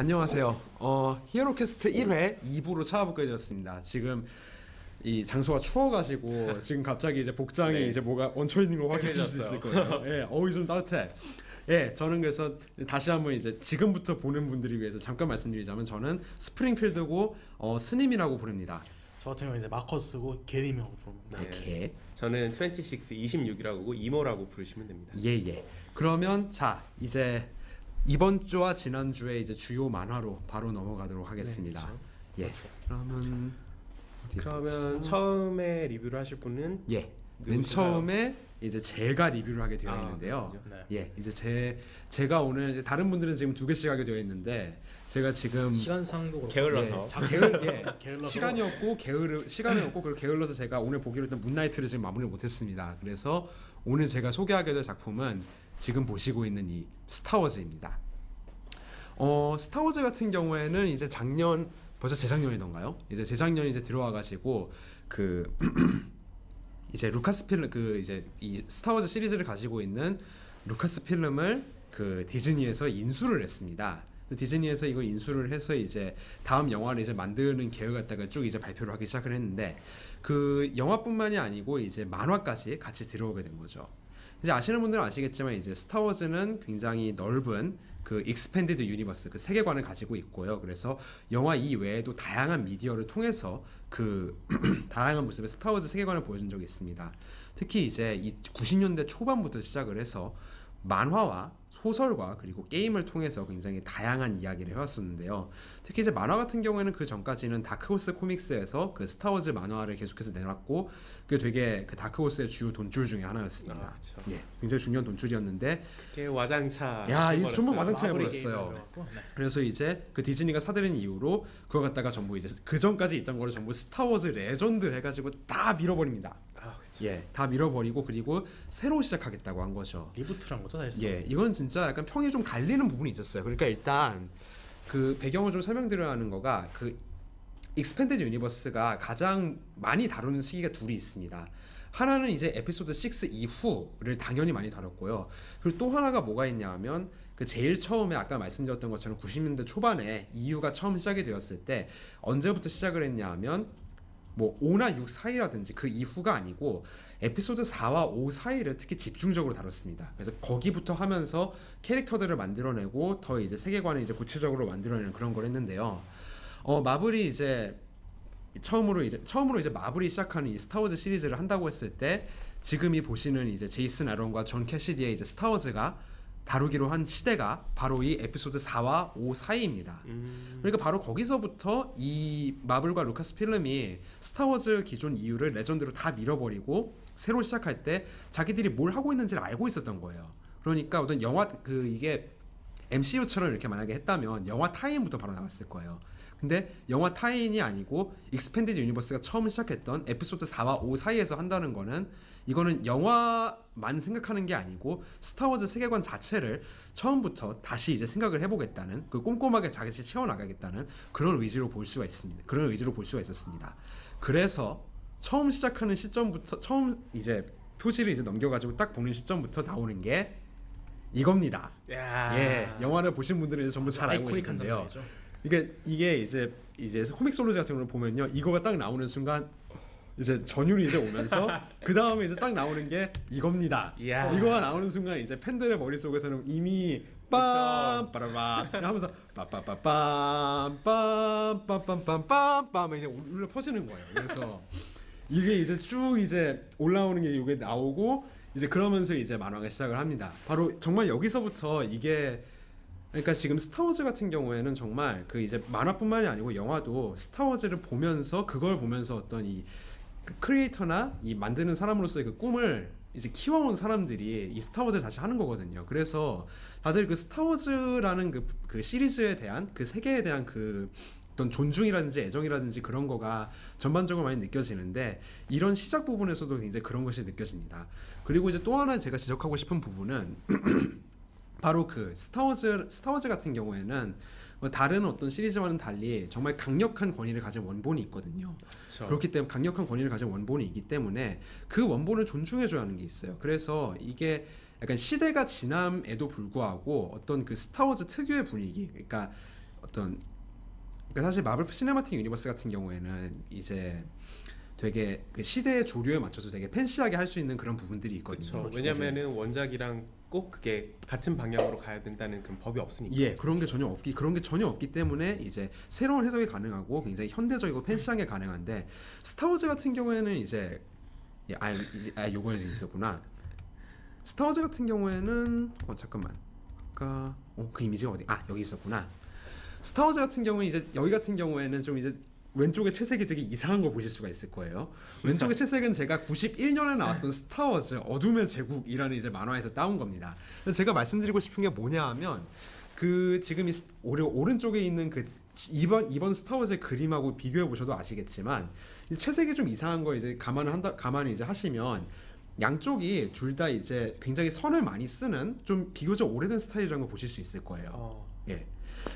안녕하세요. 어, 히어로캐스트 1회 2부로 찾아뵙게 되었습니다. 지금 이 장소가 추워가지고 지금 갑자기 이제 복장이 네. 이제 뭐가 얹혀 있는 거 확인해 줄 수 있을 거예요. 예, 어이 좀 따뜻해. 예, 저는 그래서 다시 한번 이제 지금부터 보는 분들이 위해서 잠깐 말씀드리자면 저는 스프링필드고 어, 스님이라고 부릅니다. 저 같은 경우 이제 마커스고 게리명으로 부릅니다. 네. 개. 저는 26, 26이라고 하고 이모라고 부르시면 됩니다. 예, 예. 그러면 자 이제 이번 주와 지난 주에 이제 주요 만화로 바로 넘어가도록 하겠습니다. 네, 예. 그러면 어디 그러면 보자. 처음에 리뷰를 하실 분은 예. 맨 누구신가요? 처음에 이제 제가 리뷰를 하게 되어 아, 있는데요. 네. 예, 이제 제 제가 오늘 이제 다른 분들은 지금 두 개씩 하게 되어 있는데 제가 지금 시간상도 그렇고 게을러서. 예, 자, 게을 예, 게을러서. 시간이 없고 게으르 시간이 없고 그리고 게을러서 제가 오늘 보기로 했던 문나이트를 지금 마무리 못했습니다. 그래서 오늘 제가 소개하게 될 작품은 지금 보시고 있는 이 스타워즈입니다. 어 스타워즈 같은 경우에는 이제 작년 벌써 재작년이던가요? 이제 재작년 이제 들어와 가지고 그 이제 루카스 필름 그 이제 이 스타워즈 시리즈를 가지고 있는 루카스 필름을 그 디즈니에서 인수를 했습니다. 디즈니에서 이거 인수를 해서 이제 다음 영화를 이제 만드는 계획 갖다가 쭉 이제 발표를 하기 시작을 했는데 그 영화뿐만이 아니고 이제 만화까지 같이 들어오게 된 거죠. 이제 아시는 분들은 아시겠지만 이제 스타워즈는 굉장히 넓은 그 Expanded Universe 그 세계관을 가지고 있고요. 그래서 영화 이외에도 다양한 미디어를 통해서 그 다양한 모습의 스타워즈 세계관을 보여준 적이 있습니다. 특히 이제 이 90년대 초반부터 시작을 해서 만화와 소설과 그리고 게임을 통해서 굉장히 다양한 이야기를 해왔었는데요. 특히 이제 만화 같은 경우에는 그 전까지는 다크호스 코믹스에서 그 스타워즈 만화를 계속해서 내놨고 그게 되게 그 다크호스의 주요 돈줄 중에 하나였습니다. 아. 예, 굉장히 중요한 돈줄이었는데 그게 와장차. 야, 해버렸어요. 전부 마블이 해버렸어요. 네. 그래서 이제 그 디즈니가 사들인 이후로 그거 갖다가 전부 이제 그 전까지 있던 거를 전부 스타워즈 레전드 해가지고 다 밀어버립니다. 아. 예, 다 밀어버리고 그리고 새로 시작하겠다고 한 거죠. reboot한 거죠 사실상. 예, 이건 진짜 약간 평이 좀 갈리는 부분이 있었어요. 그러니까 일단 그 배경을 좀 설명드려야 하는 거가 그 Expanded Universe가 가장 많이 다루는 시기가 둘이 있습니다. 하나는 이제 에피소드 6 이후를 당연히 많이 다뤘고요. 그리고 또 하나가 뭐가 있냐 하면 그 제일 처음에 아까 말씀드렸던 것처럼 90년대 초반에 EU가 처음 시작이 되었을 때 언제부터 시작을 했냐 하면 뭐 5나 6 사이라든지 그 이후가 아니고 에피소드 4와 5 사이를 특히 집중적으로 다뤘습니다. 그래서 거기부터 하면서 캐릭터들을 만들어내고 더 이제 세계관을 이제 구체적으로 만들어내는 그런 걸 했는데요. 어 마블이 이제 처음으로 이제 처음으로 이제 마블이 시작하는 이 스타워즈 시리즈를 한다고 했을 때 지금 이 보시는 이제 제이슨 아론과 존 캐시디의 이제 스타워즈가 다루기로 한 시대가 바로 이 에피소드 4와 5 사이입니다. 음, 그러니까 바로 거기서부터 이 마블과 루카스 필름이 스타워즈 기존 EU를 Legend로 다 밀어버리고 새로 시작할 때 자기들이 뭘 하고 있는지를 알고 있었던 거예요. 그러니까 어떤 영화 그 이게 MCU처럼 이렇게 만약에 했다면 영화 tie-in부터 바로 나왔을 거예요. 근데 영화 tie-in이 아니고 Expanded Universe가 처음 시작했던 에피소드 4와 5 사이에서 한다는 거는 이거는 영화만 생각하는 게 아니고 스타워즈 세계관 자체를 처음부터 다시 이제 생각을 해보겠다는 그 꼼꼼하게 자기씩 채워나가겠다는 그런 의지로 볼 수가 있습니다. 그런 의지로 볼 수가 있었습니다. 그래서 처음 시작하는 시점부터 처음 이제 표지를 이제 넘겨가지고 딱 보는 시점부터 나오는 게 이겁니다. 야. 예, 영화를 보신 분들은 이제 전부 잘 알고 계실 텐데요. 이게 이게 이제 이제 코믹 솔로지 같은 걸 보면요, 이거가 딱 나오는 순간 이제 전율이 이제 오면서 그 다음에 이제 딱 나오는 게 이겁니다. 이야. 이거가 나오는 순간 이제 팬들의 머릿 속에서는 이미 빰 빠라바 하면서 빠빠빠빰 빰빰빰빰빰빰 이제 울려 퍼지는 거예요. 그래서 이게 이제 쭉 이제 올라오는 게 이게 나오고 이제 그러면서 이제 만화가 시작을 합니다. 바로 정말 여기서부터 이게 그러니까 지금 스타워즈 같은 경우에는 정말 그 이제 만화뿐만이 아니고 영화도 스타워즈를 보면서 그걸 보면서 어떤 이 그 크리에이터나 이 만드는 사람으로서의 그 꿈을 이제 키워온 사람들이 이 스타워즈를 다시 하는 거거든요. 그래서 다들 그 스타워즈라는 그, 그 시리즈에 대한 그 세계에 대한 그 어떤 존중이라든지 애정이라든지 그런 거가 전반적으로 많이 느껴지는데 이런 시작 부분에서도 굉장히 그런 것이 느껴집니다. 그리고 이제 또 하나 제가 지적하고 싶은 부분은 바로 그 스타워즈 스타워즈 같은 경우에는 뭐 다른 어떤 시리즈와는 달리 정말 강력한 권위를 가진 원본이 있거든요. 그쵸. 그렇기 때문에 강력한 권위를 가진 원본이 있기 때문에 그 원본을 존중해줘야 하는 게 있어요. 그래서 이게 약간 시대가 지남에도 불구하고 어떤 그 스타워즈 특유의 분위기, 그러니까 어떤 그러니까 사실 마블 시네마틱 유니버스 같은 경우에는 이제 되게 그 시대의 조류에 맞춰서 되게 fancy하게 할 수 있는 그런 부분들이 있거든요. 그렇죠. 왜냐면은 원작이랑 꼭 그게 같은 방향으로 가야 된다는 그런 법이 없으니까. 예, 그런 게 전혀 없기 그런 게 전혀 없기 때문에 이제 새로운 해석이 가능하고 굉장히 현대적이고 fancy한 게 가능한데 스타워즈 같은 경우에는 이제 예, 아, 이- 아 요거는 있었구나. 스타워즈 같은 경우에는 어 잠깐만 아까 어, 그 이미지가 어디 아 여기 있었구나. 스타워즈 같은 경우는 이제 여기 같은 경우에는 좀 이제 왼쪽에 채색이 되게 이상한 거 보실 수가 있을 거예요. 왼쪽의 채색은 제가 91년에 나왔던 스타워즈 어둠의 제국이라는 이제 만화에서 따온 겁니다. 제가 말씀드리고 싶은 게 뭐냐 하면 그 지금 이 스- 오른 오른쪽에 있는 그 이번 이번 스타워즈의 그림하고 비교해 보셔도 아시겠지만 이 채색이 좀 이상한 거 이제 감안을 한다 감안을 이제 하시면 양쪽이 둘 다 이제 굉장히 선을 많이 쓰는 좀 비교적 오래된 스타일이라는 걸 보실 수 있을 거예요. 어, 예.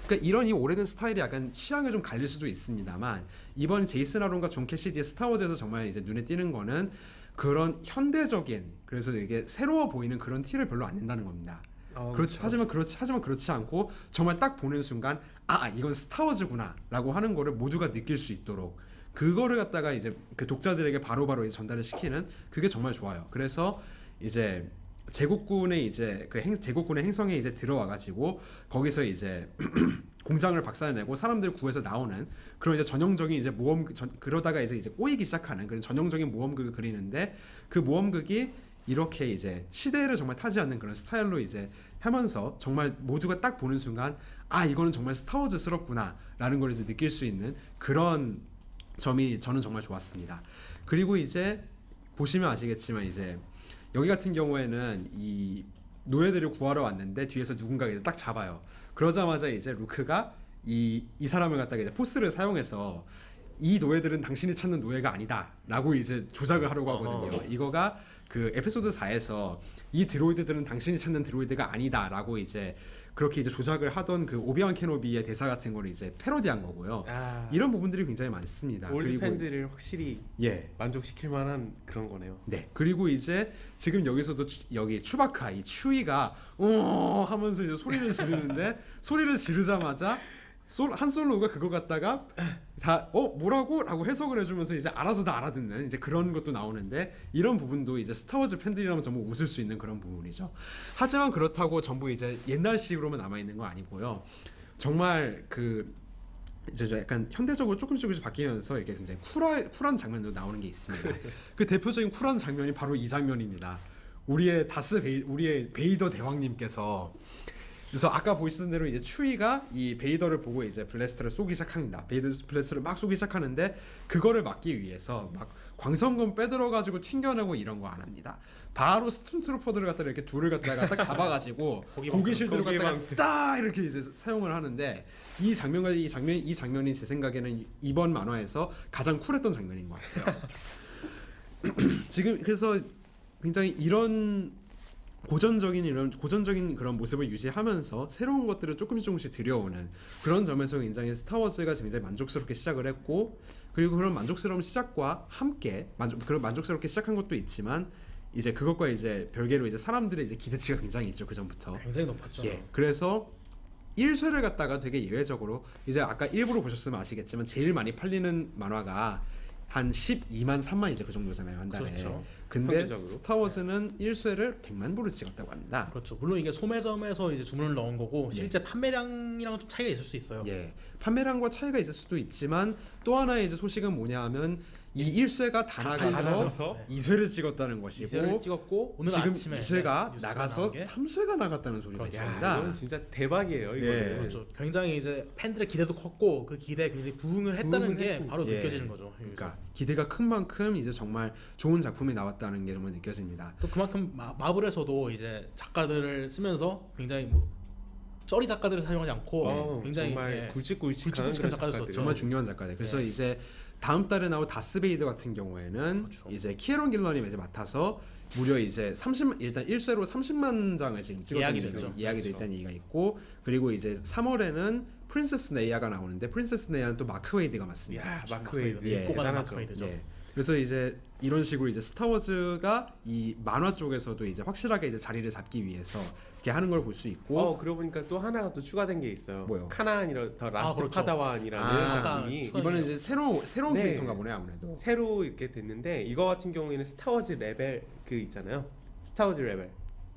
그러니까 이런 이 오래된 스타일이 약간 취향이 좀 갈릴 수도 있습니다만 이번 제이슨 아론과 존 캐시디의 스타워즈에서 정말 이제 눈에 띄는 거는 그런 현대적인 그래서 이게 새로워 보이는 그런 티를 별로 안 낸다는 겁니다. 어, 그렇지 하지만 그렇지 하지만 그렇지 않고 정말 딱 보는 순간 아 이건 스타워즈구나라고 하는 거를 모두가 느낄 수 있도록 그거를 갖다가 이제 그 독자들에게 바로바로 이제 전달을 시키는 그게 정말 좋아요. 그래서 이제 제국군의 이제 그 행, 제국군의 행성에 이제 들어와 가지고 거기서 이제 공장을 박살내고 사람들 구해서 나오는 그런 이제 전형적인 이제 모험 전, 그러다가 이제 이제 꼬이기 시작하는 그런 전형적인 모험극을 그리는데 그 모험극이 이렇게 이제 시대를 정말 타지 않는 그런 스타일로 이제 하면서 정말 모두가 딱 보는 순간 아 이거는 정말 스타워즈스럽구나라는 걸 이제 느낄 수 있는 그런 점이 저는 정말 좋았습니다. 그리고 이제 보시면 아시겠지만 이제 여기 같은 경우에는 이 노예들을 구하러 왔는데 뒤에서 누군가가 이제 딱 잡아요. 그러자마자 이제 루크가 이, 이 사람을 갖다가 이제 포스를 사용해서 이 노예들은 당신이 찾는 노예가 아니다라고 이제 조작을 하려고 하거든요. 어허. 이거가 그 에피소드 4에서 이 droid들은 당신이 찾는 droid가 아니다라고 이제 그렇게 이제 조작을 하던 그 오비완 케노비의 대사 같은 걸 이제 패러디한 거고요. 아, 이런 부분들이 굉장히 많습니다. 올드 팬들을 확실히 예. 만족시킬 만한 그런 거네요. 네. 그리고 이제 지금 여기서도 추- 여기 추바카 이 추이가 어 하면서 이제 소리를 지르는데 소리를 지르자마자 솔, 한 솔로가 그거 갖다가 다 어 뭐라고라고 해석을 해주면서 이제 알아서 다 알아듣는 이제 그런 것도 나오는데 이런 부분도 이제 스타워즈 팬들이라면 전부 웃을 수 있는 그런 부분이죠. 하지만 그렇다고 전부 이제 옛날식으로만 남아 있는 거 아니고요. 정말 그 이제 저 약간 현대적으로 조금씩 조금씩 바뀌면서 이게 굉장히 쿨한 쿨한 장면도 나오는 게 있습니다. 그 대표적인 쿨한 장면이 바로 이 장면입니다. 우리의 다스 베이, 우리의 베이더 대왕님께서 그래서 아까 보시던 대로 이제 추이가 이 베이더를 보고 이제 blaster를 쏘기 시작합니다. 베이더 blaster를 막 쏘기 시작하는데 그거를 막기 위해서 막 광선검 빼들어 가지고 튕겨내고 이런 거 안 합니다. 바로 스톰트루퍼들을 갖다 이렇게 둘을 갖다가 딱 잡아가지고 고기만큼, 고기 실드를 갖다가. 딱 이렇게 이제 사용을 하는데 이 장면과 이 장면 이 장면이 제 생각에는 이번 만화에서 가장 쿨했던 장면인 것 같아요. 지금 그래서 굉장히 이런 고전적인 이런 고전적인 그런 모습을 유지하면서 새로운 것들을 조금씩 조금씩 들여오는 그런 점에서 굉장히 스타워즈가 굉장히 만족스럽게 시작을 했고 그리고 그런 만족스러운 시작과 함께 만족 그런 만족스럽게 시작한 것도 있지만 이제 그것과 이제 별개로 이제 사람들의 이제 기대치가 굉장히 있죠 그 전부터. 굉장히 높았죠. 예. 그래서 1쇄를 갖다가 되게 예외적으로 이제 아까 일부러 보셨으면 아시겠지만 제일 많이 팔리는 만화가 한 12만 3만 이제 그 정도잖아요 한 달에. 그렇죠. 근데 평균적으로. 스타워즈는 1쇄를 100만 부를 찍었다고 합니다. 그렇죠. 물론 이게 소매점에서 이제 주문을 넣은 거고 예. 실제 판매량이랑 좀 차이가 있을 수 있어요. 예. 판매량과 차이가 있을 수도 있지만 또 하나의 이제 소식은 뭐냐 하면 이 1쇄가 다다 나가서 나가서? 네. 2쇄를 찍었다는 것이고 이세를 찍었고 오늘 지금 아침에 2쇄가 네, 뉴스가 나가서 나온 게 3쇄가 나갔다는 소리가 그렇죠. 야, 있습니다. 이건 진짜 대박이에요. 이거는. 예. 그렇죠. 굉장히 이제 팬들의 기대도 컸고 그 기대에 굉장히 부응을 했다는 부응을 게 했습니다. 바로 예. 느껴지는 거죠. 여기서. 그러니까 기대가 큰 만큼 이제 정말 좋은 작품이 나왔다는 게 정말 느껴집니다. 또 그만큼 마, 마블에서도 이제 작가들을 쓰면서 굉장히 뭐 쩌리 작가들을 사용하지 않고 어, 굉장히 정말 예, 굵직굵직한 작가들 작가들. 정말 중요한 작가들. 그래서 네. 이제 다음 달에 나올 다스베이더 같은 경우에는 그렇죠. 이제 키에런 길런님이 이제 맡아서 무려 이제 30 일단 1쇄로 30만 장을 지금 예약이 찍었다는 됐죠. 얘기가- 예약이 돼 그렇죠. 있다는 얘기가 있고 그리고 이제 3월에는 Princess 레이아가 나오는데 Princess 레이아는 또 마크 웨이드가 맡습니다. 야, 그렇죠. 마크 웨이드. 예. 대단하죠. 마크 웨이드죠. 예. 그래서 이제 이런 식으로 이제 스타워즈가 이 만화 쪽에서도 이제 확실하게 이제 자리를 잡기 위해서 이렇게 하는 걸 볼 수 있고 어 그러고 보니까 또 하나가 또 추가된 게 있어요. 뭐요? 카나안이라 The Last 그렇죠. Padawan이라는 아, 작품이 이번에 이제 새로 새로운 네. 캐릭터인가 보네 아무래도. 새로 이렇게 됐는데 이거 같은 경우에는 스타워즈 Rebel 그 있잖아요. 스타워즈 Rebel.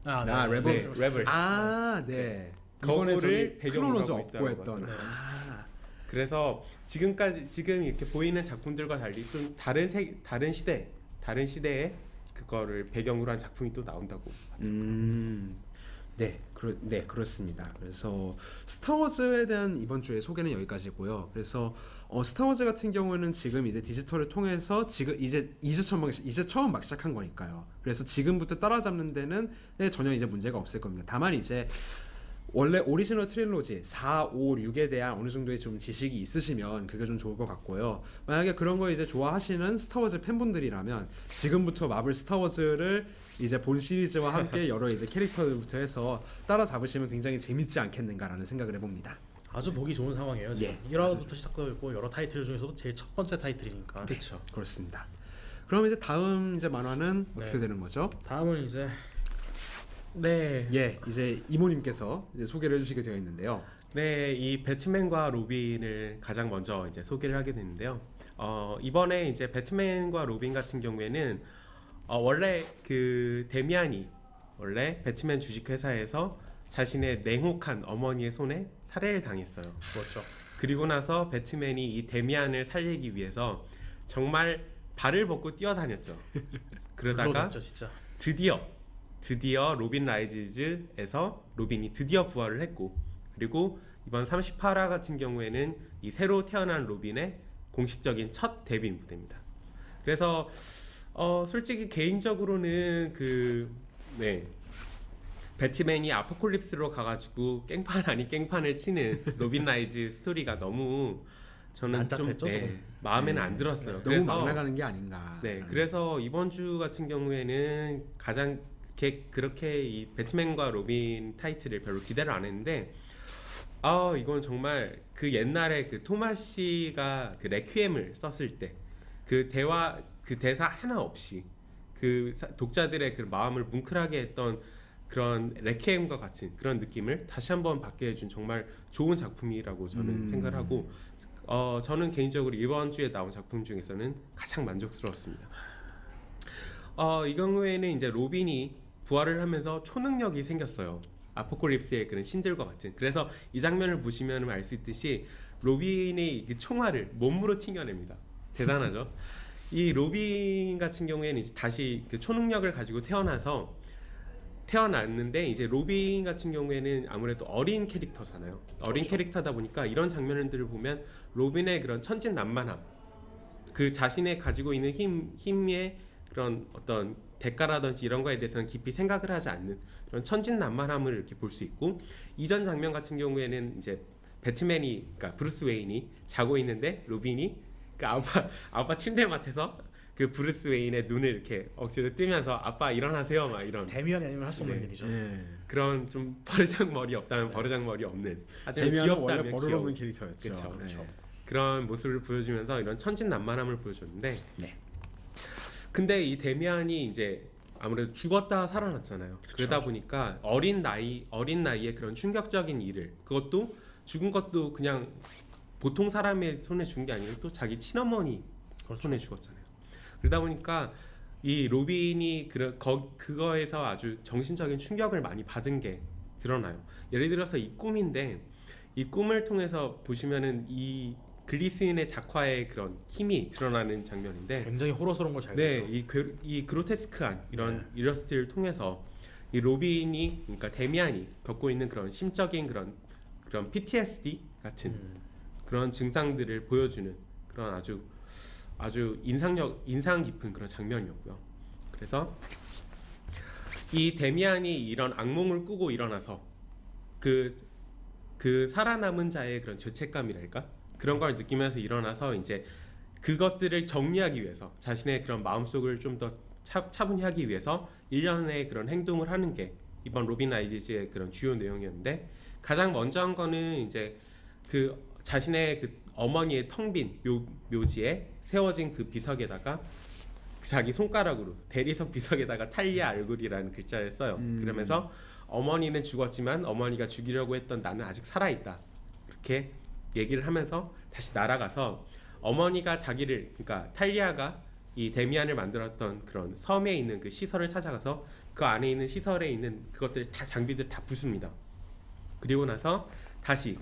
아, 아, Rebel. 네, Rebel. 아, 네. 이번에 저기 배경으로 하고 있다고. 아, 그래서 지금까지 지금 이렇게 보이는 작품들과 달리 좀 다른 세 다른 시대 다른 시대에 그거를 배경으로 한 작품이 또 나온다고. 음, 네, 그렇, 네 그렇습니다. 그래서 스타워즈에 대한 이번 주의 소개는 여기까지고요. 그래서 어, 스타워즈 같은 경우는 지금 이제 디지털을 통해서 지금 이제 이제 처음 막, 이제 처음 막 시작한 거니까요. 그래서 지금부터 따라잡는 데는 네, 전혀 이제 문제가 없을 겁니다. 다만 이제 원래 오리지널 trilogy 4, 5, 6에 대한 어느 정도의 좀 지식이 있으시면 그게 좀 좋을 것 같고요. 만약에 그런 거 이제 좋아하시는 스타워즈 팬분들이라면 지금부터 마블 스타워즈를 이제 본 시리즈와 함께 여러 이제 캐릭터들부터 해서 따라잡으시면 굉장히 재밌지 않겠는가라는 생각을 해봅니다. 아주 보기 좋은 상황이에요. 예, 1화부터 시작되고 있고 여러 타이틀 중에서도 제일 첫 번째 타이틀이니까. 그렇죠. 그렇습니다. 그럼 이제 다음 이제 만화는 어떻게 네. 되는 거죠? 다음은 이제 네. 예, 이제 이모님께서 이제 소개를 해주시게 되어 있는데요. 네, 이 배트맨과 로빈을 가장 먼저 이제 소개를 하게 됐는데요. 어, 이번에 이제 배트맨과 로빈 같은 경우에는 어, 원래 그 데미안이 원래 배트맨 주식 회사에서 자신의 냉혹한 어머니의 손에 살해를 당했어요. 그렇죠. 그리고 나서 배트맨이 이 데미안을 살리기 위해서 정말 발을 벗고 뛰어다녔죠. 그러다가 진짜. 드디어 드디어 로빈 Rises에서 로빈이 드디어 부활을 했고 그리고 이번 38화 같은 경우에는 이 새로 태어난 로빈의 공식적인 첫 데뷔 무대입니다. 그래서 어 솔직히 개인적으로는 그네 배트맨이 아포콜립스로 가가지고 깽판 아닌 깽판을 치는 로빈 Rise 스토리가 너무 저는 좀 네. 마음에는 네. 안 들었어요. 너무 그래서 막 나가는 게 아닌가. 네, 그래서 이번 주 같은 경우에는 가장 게, 그렇게 이 배트맨과 로빈 타이틀을 별로 기대를 안 했는데 아 이건 정말 그 옛날에 그 토마시가 그 레퀴엠을 썼을 때 그 대화 그 대사 하나 없이 그 사- 독자들의 그 마음을 뭉클하게 했던 그런 레퀴엠과 같은 그런 느낌을 다시 한번 받게 해준 정말 좋은 작품이라고 저는 음. 생각을 하고 어 저는 개인적으로 이번 주에 나온 작품 중에서는 가장 만족스러웠습니다. 어, 이 경우에는 이제 로빈이 부활을 하면서 초능력이 생겼어요. 아포콜립스의 그런 신들과 같은. 그래서 이 장면을 보시면 알 수 있듯이 로빈이 그 총알을 몸으로 튕겨냅니다. 대단하죠. 이 로빈 같은 경우에는 이제 다시 그 초능력을 가지고 태어나서 태어났는데 이제 로빈 같은 경우에는 아무래도 어린 캐릭터잖아요. 어린 캐릭터다 보니까 이런 장면들을 보면 로빈의 그런 천진난만함, 그 자신의 가지고 있는 힘 힘의 그런 어떤 대가라든지 이런 거에 대해서는 깊이 생각을 하지 않는 그런 천진난만함을 이렇게 볼 수 있고 이전 장면 같은 경우에는 이제 배트맨이 그러니까 브루스 웨인이 자고 있는데 로빈이 그 아빠 아빠 침대맡에서 그 브루스 웨인의 눈을 이렇게 억지로 뜨면서 아빠 일어나세요 막 이런 데미안이 아니면 할 수 없는 네. 일이죠. 네. 그런 좀 버르장 머리 없다면 버르장 머리 없는 하지만 귀엽다면 귀여운 캐릭터였죠. 그쵸, 네. 그런 모습을 보여주면서 이런 천진난만함을 보여줬는데 네. 근데 이 데미안이 이제 아무래도 죽었다 살아났잖아요. 그러다 보니까 어린 나이 어린 나이에 그런 충격적인 일을 그것도 죽은 것도 그냥 보통 사람의 손에 죽은 게 아니고 또 자기 친어머니 그렇죠. 손에 죽었잖아요. 그러다 보니까 이 로빈이 그 거, 그거에서 아주 정신적인 충격을 많이 받은 게 드러나요. 예를 들어서 이 꿈인데 이 꿈을 통해서 보시면은 이 글리슨의 작화의 그런 힘이 드러나는 장면인데 굉장히 호러스러운 걸잘 네, 그리죠. 이, 그, 이 그로테스크한 이런 네. 일러스트를 통해서 이 로빈이 그러니까 데미안이 겪고 있는 그런 심적인 그런 그런 PTSD 같은 음. 그런 증상들을 보여주는 그런 아주 아주 인상력 인상 깊은 그런 장면이었고요. 그래서 이 데미안이 이런 악몽을 꾸고 일어나서 그, 그 살아남은 자의 그런 죄책감이랄까 그런 걸 느끼면서 일어나서 이제 그것들을 정리하기 위해서 자신의 그런 마음속을 좀 더 차분히 하기 위해서 일련의 그런 행동을 하는 게 이번 로빈 라이즈의 그런 주요 내용이었는데 가장 먼저 한 거는 이제 그 자신의 그 어머니의 텅 빈 묘지에 세워진 그 비석에다가 자기 손가락으로 대리석 비석에다가 탈리아 알굴이라는 글자를 써요. 음. 그러면서 어머니는 죽었지만 어머니가 죽이려고 했던 나는 아직 살아있다. 이렇게 얘기를 하면서 다시 날아가서 어머니가 자기를 그러니까 탈리아가 이 데미안을 만들었던 그런 섬에 있는 그 시설을 찾아가서 그 안에 있는 시설에 있는 그것들 다 장비들 다 부숩니다. 그리고 나서 다시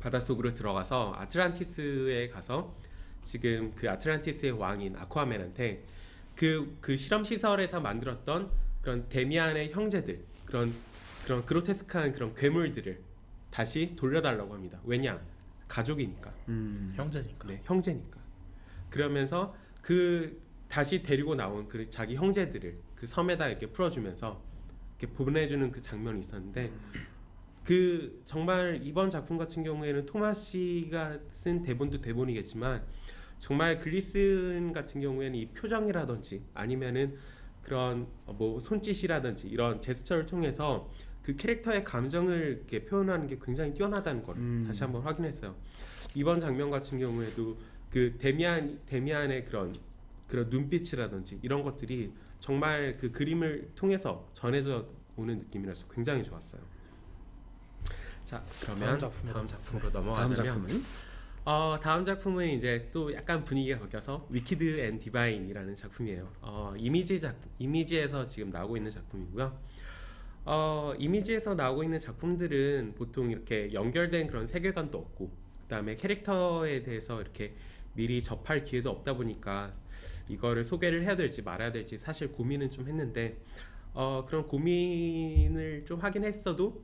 바닷속으로 들어가서 아틀란티스에 가서 지금 그 아틀란티스의 왕인 아쿠아맨한테 그, 그 실험 시설에서 만들었던 그런 데미안의 형제들 그런 그런 그로테스크한 그런 괴물들을 다시 돌려달라고 합니다. 왜냐 가족이니까. 음. 형제니까. 네, 형제니까. 그러면서 그 다시 데리고 나온 그 자기 형제들을 그 섬에다 이렇게 풀어주면서 이렇게 보내주는 그 장면이 있었는데 그 정말 이번 작품 같은 경우에는 토마시가 쓴 대본도 대본이겠지만 정말 글리슨 같은 경우에는 이 표정이라든지 아니면은 그런 뭐 손짓이라든지 이런 제스처를 통해서 그 캐릭터의 감정을 이렇게 표현하는 게 굉장히 뛰어나다는 걸 음. 다시 한번 확인했어요. 이번 장면 같은 경우에도 그 데미안 데미안의 그런 그런 눈빛이라든지 이런 것들이 정말 그 그림을 통해서 전해져 오는 느낌이라서 굉장히 좋았어요. 자 그러면 다음 작품 으로. 다음 작품으로 다음 넘어가자면 작품은 어, 다음 작품은 이제 또 약간 분위기가 바뀌어서 위키드 앤 디바인이라는 작품이에요. 어, 이미지 작 이미지에서 지금 나오고 있는 작품이고요. 어, 이미지에서 나오고 있는 작품들은 보통 이렇게 연결된 그런 세계관도 없고 그 다음에 캐릭터에 대해서 이렇게 미리 접할 기회도 없다 보니까 이거를 소개를 해야 될지 말아야 될지 사실 고민은 좀 했는데 어, 그런 고민을 좀 하긴 했어도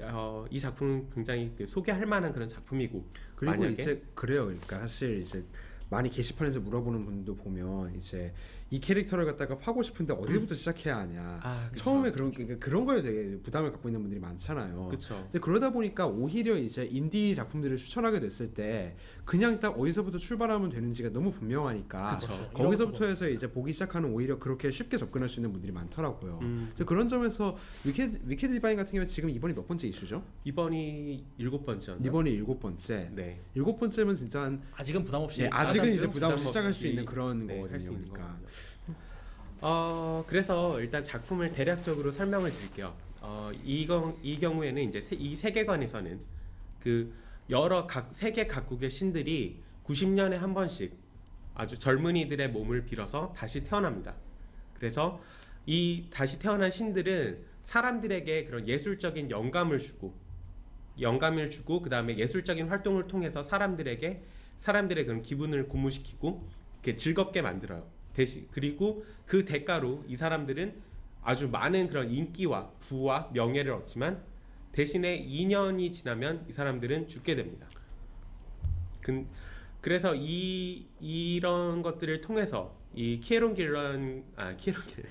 어, 이 작품은 굉장히 그 소개할 만한 그런 작품이고 그리고 만약에 이제 그래요. 그러니까 사실 이제 많이 게시판에서 물어보는 분도 보면 이제 이 캐릭터를 갖다가 파고 싶은데 어디부터 시작해야 하냐. 아, 그쵸. 처음에 그런 그러니까 그런 거에 되게 부담을 갖고 있는 분들이 많잖아요. 그렇죠. 이제 그러다 보니까 오히려 이제 인디 작품들을 추천하게 됐을 때 그냥 딱 어디서부터 출발하면 되는지가 너무 분명하니까 그쵸. 거기서부터 해서 이제 보기 시작하는 오히려 그렇게 쉽게 접근할 수 있는 분들이 많더라고요. 음, 그래서 그런 점에서 위켓 위켓 디바인 같은 경우는 지금 이번이 몇 번째 이슈죠? 이번이 일곱 번째였나? 이번이 일곱 번째. 네. 일곱 번째면 진짜 한 아직은 부담 없이 예, 아직은 이제 부담 부담 없이 시작할 수 없이, 있는 그런 네, 거거든요. 할수 있는 그러니까. 어 그래서 일단 작품을 대략적으로 설명을 드릴게요. 어이 이 경우에는 이제 세, 이 세계관에서는 그 여러 각 세계 각국의 신들이 90년에 한 번씩 아주 젊은이들의 몸을 빌어서 다시 태어납니다. 그래서 이 다시 태어난 신들은 사람들에게 그런 예술적인 영감을 주고 영감을 주고 그 다음에 예술적인 활동을 통해서 사람들에게 사람들의 그런 기분을 고무시키고 이렇게 즐겁게 만들어요. 대신 그리고 그 대가로 이 사람들은 아주 많은 그런 인기와 부와 명예를 얻지만 대신에 2년이 지나면 이 사람들은 죽게 됩니다. 그, 그래서 이 이런 것들을 통해서 이 키에론 길런 아 키에론 길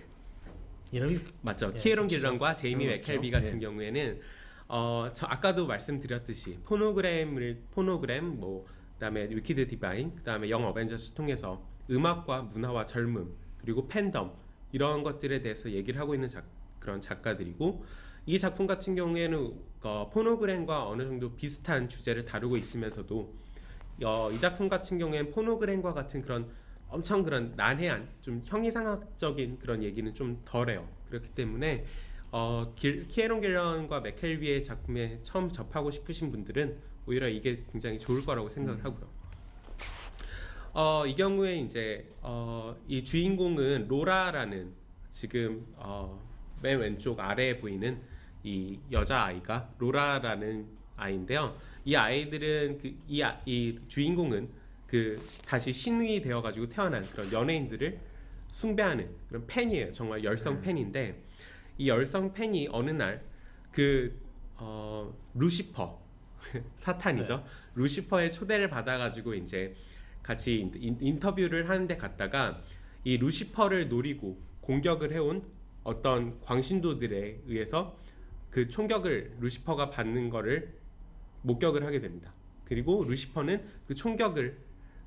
이런 맞죠. 예, 키에론 그렇죠. 길런과 제이미 그렇죠. 맥켈비 같은 예. 경우에는 어, 저 아까도 말씀드렸듯이 포노그램을 포노그램 뭐 그다음에 위키드 디바인 그다음에 영 어벤져스 통해서 음악과 문화와 젊음 그리고 팬덤 이런 것들에 대해서 얘기를 하고 있는 작, 그런 작가들이고 이 작품 같은 경우에는 어, 포노그램과 어느 정도 비슷한 주제를 다루고 있으면서도 어, 이 작품 같은 경우에는 포노그램과 같은 그런 엄청 그런 난해한 좀 형이상학적인 그런 얘기는 좀 덜해요. 그렇기 때문에 어, 길, 키에론 길런과 맥켈비의 작품에 처음 접하고 싶으신 분들은 오히려 이게 굉장히 좋을 거라고 생각을 하고요. 어, 이 경우에 이제 어, 이 주인공은 로라라는 지금 어, 맨 왼쪽 아래에 보이는 이 여자 아이가 로라라는 아이인데요. 이 아이들은 그, 이, 아, 이 주인공은 그 다시 신이 되어가지고 태어난 그런 연예인들을 숭배하는 그런 팬이에요. 정말 열성 팬인데 이 열성 팬이 어느 날그 어, 루시퍼 사탄이죠. 루시퍼의 초대를 받아가지고 이제 같이 인- 인터뷰를 하는데 갔다가 이 루시퍼를 노리고 공격을 해온 어떤 광신도들에 의해서 그 총격을 루시퍼가 받는 거를 목격을 하게 됩니다. 그리고 루시퍼는 그 총격을